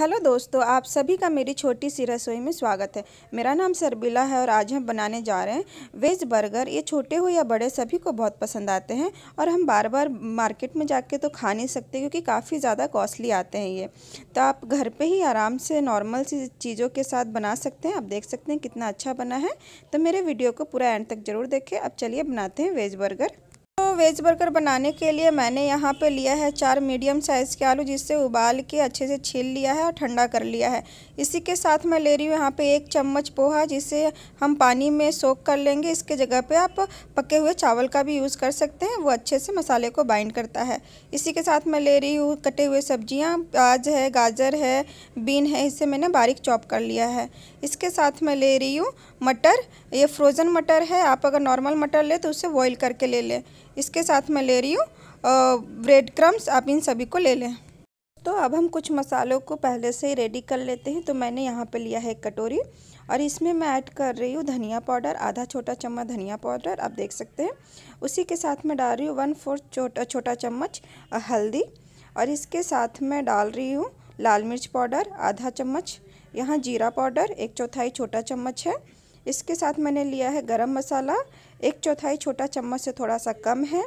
Hello दोस्तों, आप सभी का मेरी छोटी सी रसोई में स्वागत है। मेरा नाम सरबिला है और आज हम बनाने जा रहे हैं वेज बर्गर। ये छोटे हो या बड़े सभी को बहुत पसंद आते हैं और हम बार बार मार्केट में जाके तो खा नहीं सकते क्योंकि काफ़ी ज़्यादा कॉस्टली आते हैं ये। तो आप घर पर ही आराम से नॉर्मल सी चीज़ों के साथ बना सकते हैं। आप देख सकते हैं कितना अच्छा बना है। तो मेरे वीडियो को पूरा एंड तक ज़रूर देखें। अब चलिए बनाते हैं वेज बर्गर। वेज बर्गर बनाने के लिए मैंने यहाँ पे लिया है चार मीडियम साइज़ के आलू, जिससे उबाल के अच्छे से छील लिया है और ठंडा कर लिया है। इसी के साथ मैं ले रही हूँ यहाँ पे एक चम्मच पोहा, जिसे हम पानी में सोख कर लेंगे। इसके जगह पे आप पके हुए चावल का भी यूज़ कर सकते हैं, वो अच्छे से मसाले को बाइंड करता है। इसी के साथ मैं ले रही हूँ कटे हुए सब्ज़ियाँ, प्याज है, गाजर है, बीन है, इसे मैंने बारीक चॉप कर लिया है। इसके साथ मैं ले रही हूँ मटर, ये फ्रोज़न मटर है, आप अगर नॉर्मल मटर ले तो उसे बॉयल करके ले लें। इसके साथ मैं ले रही हूँ ब्रेड क्रम्स आप इन सभी को ले लें। तो अब हम कुछ मसालों को पहले से ही रेडी कर लेते हैं। तो मैंने यहाँ पे लिया है एक कटोरी और इसमें मैं ऐड कर रही हूँ धनिया पाउडर आधा छोटा चम्मच धनिया पाउडर आप देख सकते हैं। उसी के साथ मैं डाल रही हूँ वन फोर्थ छोटा छोटा चम्मच हल्दी और इसके साथ मैं डाल रही हूँ लाल मिर्च पाउडर आधा चम्मच, यहाँ जीरा पाउडर एक चौथाई छोटा चम्मच है। इसके साथ मैंने लिया है गरम मसाला। एक चौथाई छोटा चम्मच से थोड़ा सा कम है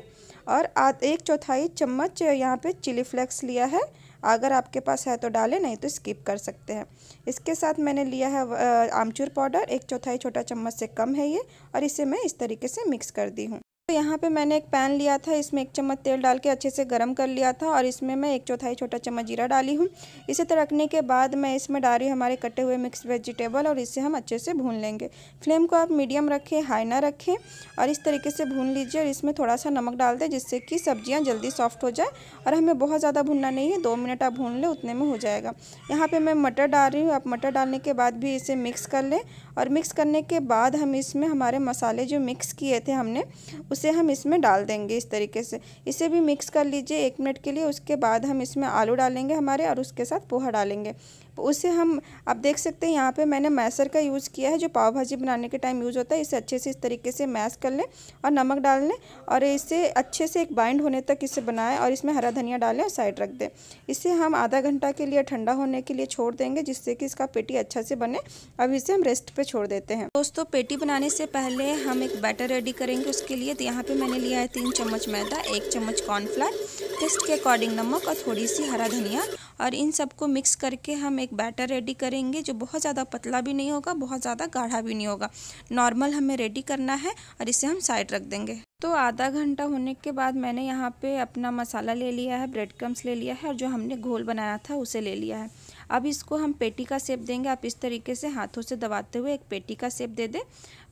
और आध, एक चौथाई चम्मच यहाँ पे चिली फ्लेक्स लिया है। अगर आपके पास है तो डालें, नहीं तो स्किप कर सकते हैं। इसके साथ मैंने लिया है आमचूर पाउडर। एक चौथाई छोटा चम्मच से कम है ये और इसे मैं इस तरीके से मिक्स कर दी हूँ। तो यहाँ पे मैंने एक पैन लिया था, इसमें एक चम्मच तेल डाल के अच्छे से गर्म कर लिया था और इसमें मैं एक चौथाई छोटा चम्मच जीरा डाली हूँ। इसे रखने के बाद मैं इसमें डाल रही हूँ हमारे कटे हुए मिक्स वेजिटेबल और इसे हम अच्छे से भून लेंगे। फ्लेम को आप मीडियम रखें हाई ना रखें और इस तरीके से भून लीजिए और इसमें थोड़ा सा नमक डाल दें जिससे कि सब्ज़ियाँ जल्दी सॉफ्ट हो जाए और हमें बहुत ज़्यादा भूनना नहीं है, दो मिनट आप भून लें, उतने में हो जाएगा। यहाँ पर मैं मटर डाल रही हूँ, आप मटर डालने के बाद भी इसे मिक्स कर लें और मिक्स करने के बाद हम इसमें हमारे मसाले जो मिक्स किए थे हमने उसे हम इसमें डाल देंगे इस तरीके से। इसे भी मिक्स कर लीजिए एक मिनट के लिए, उसके बाद हम इसमें आलू डालेंगे हमारे और उसके साथ पोहा डालेंगे। उसे हम, आप देख सकते हैं यहाँ पे मैंने मैसर का यूज़ किया है, जो पाव भाजी बनाने के टाइम यूज़ होता है। इसे अच्छे से इस तरीके से मैश कर लें और नमक डाल लें और इसे अच्छे से एक बाइंड होने तक इसे बनाएँ और इसमें हरा धनिया डालें और साइड रख दें। इसे हम आधा घंटा के लिए ठंडा होने के लिए छोड़ देंगे, जिससे कि इसका पेटी अच्छा से बने। अब इसे हम रेस्ट पर छोड़ देते हैं। दोस्तों, पेटी बनाने से पहले हम एक बैटर रेडी करेंगे उसके लिए। तो यहाँ पर मैंने लिया है तीन चम्मच मैदा, एक चम्मच कॉर्नफ्लावर, टेस्ट के अकॉर्डिंग नमक और थोड़ी सी हरा धनिया। और इन सबको मिक्स करके हम एक बैटर रेडी करेंगे, जो बहुत ज़्यादा पतला भी नहीं होगा, बहुत ज़्यादा गाढ़ा भी नहीं होगा। नॉर्मल हमें रेडी करना है और इसे हम साइड रख देंगे। तो आधा घंटा होने के बाद मैंने यहाँ पे अपना मसाला ले लिया है ब्रेड क्रम्स ले लिया है और जो हमने घोल बनाया था उसे ले लिया है। अब इसको हम पेटी का सेप देंगे। आप इस तरीके से हाथों से दबाते हुए एक पेटी का सेप दे दें।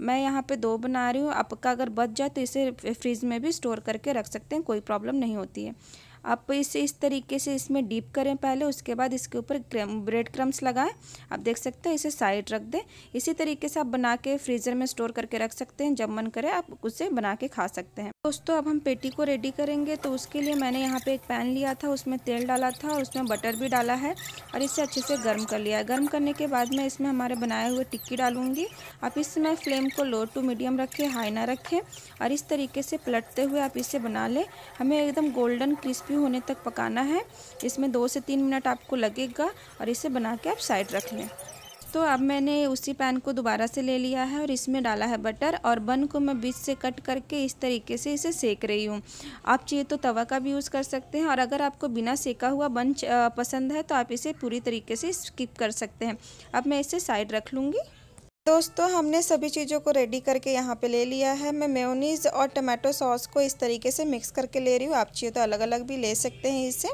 मैं यहाँ पे दो बना रही हूँ। आपका अगर बच जाए तो इसे फ्रिज में भी स्टोर करके रख सकते हैं, कोई प्रॉब्लम नहीं होती है। आप इसे इस तरीके से इसमें डीप करें पहले, उसके बाद इसके ऊपर ब्रेड क्रम्स लगाएँ। आप देख सकते हैं, इसे साइड रख दें। इसी तरीके से आप बना के फ्रीज़र में स्टोर करके रख सकते हैं, जब मन करे आप उसे बना के खा सकते हैं। दोस्तों, अब हम पेटी को रेडी करेंगे। तो उसके लिए मैंने यहाँ पे एक पैन लिया था, उसमें तेल डाला था और उसमें बटर भी डाला है और इसे अच्छे से गर्म कर लिया है। गर्म करने के बाद मैं इसमें हमारे बनाए हुए टिक्की डालूँगी। आप इस समय फ्लेम को लो टू मीडियम रखें हाई ना रखें और इस तरीके से पलटते हुए आप इसे बना लें। हमें एकदम गोल्डन क्रिस्पी होने तक पकाना है। इसमें दो से तीन मिनट आपको लगेगा और इसे बना के आप साइड रख लें। तो अब मैंने उसी पैन को दोबारा से ले लिया है और इसमें डाला है बटर और बन को मैं बीच से कट करके इस तरीके से इसे सेक रही हूँ। आप चाहिए तो तवा का भी यूज़ कर सकते हैं और अगर आपको बिना सेका हुआ बन पसंद है तो आप इसे पूरी तरीके से स्किप कर सकते हैं। अब मैं इसे साइड रख लूँगी। दोस्तों, हमने सभी चीज़ों को रेडी करके यहाँ पे ले लिया है। मैं मेयोनीज़ और टमाटो सॉस को इस तरीके से मिक्स करके ले रही हूँ। आप चाहिए तो अलग अलग भी ले सकते हैं इसे।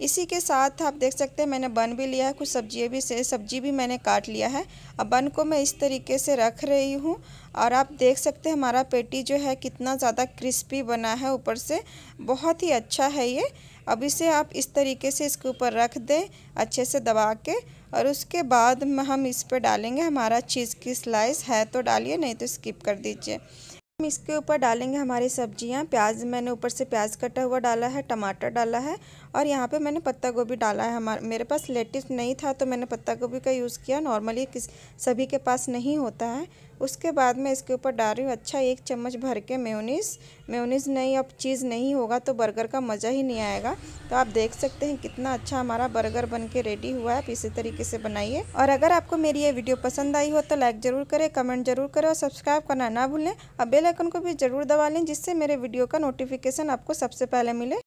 इसी के साथ आप देख सकते हैं, मैंने बन भी लिया है, कुछ सब्ज़ियाँ भी से, सब्ज़ी भी मैंने काट लिया है। अब बन को मैं इस तरीके से रख रही हूँ और आप देख सकते हैं, हमारा पेटी जो है कितना ज़्यादा क्रिस्पी बना है ऊपर से। बहुत ही अच्छा है ये। अब इसे आप इस तरीके से इसके ऊपर रख दें, अच्छे से दबा के और उसके बाद हम इस पर डालेंगे हमारा चीज़ की स्लाइस। है तो डालिए, नहीं तो स्किप कर दीजिए। हम इसके ऊपर डालेंगे हमारी सब्ज़ियाँ। प्याज मैंने ऊपर से प्याज कटा हुआ डाला है, टमाटर डाला है और यहाँ पे मैंने पत्ता गोभी डाला है। हमारे, मेरे पास लेटिस नहीं था तो मैंने पत्ता गोभी का यूज़ किया। नॉर्मली किस, सभी के पास नहीं होता है। उसके बाद मैं इसके ऊपर डाल रही हूँ। अच्छा एक चम्मच भर के मेयोनीज़। मेयोनीज़ नहीं, अब चीज़ नहीं होगा तो बर्गर का मज़ा ही नहीं आएगा। तो आप देख सकते हैं कितना अच्छा हमारा बर्गर बन के रेडी हुआ है। आप इसी तरीके से बनाइए। और अगर आपको मेरी ये वीडियो पसंद आई हो तो लाइक ज़रूर करें, कमेंट ज़रूर करें और सब्सक्राइब करना ना भूलें। और बेल आइकन को भी ज़रूर दबा लें, जिससे मेरे वीडियो का नोटिफिकेशन आपको सबसे पहले मिले।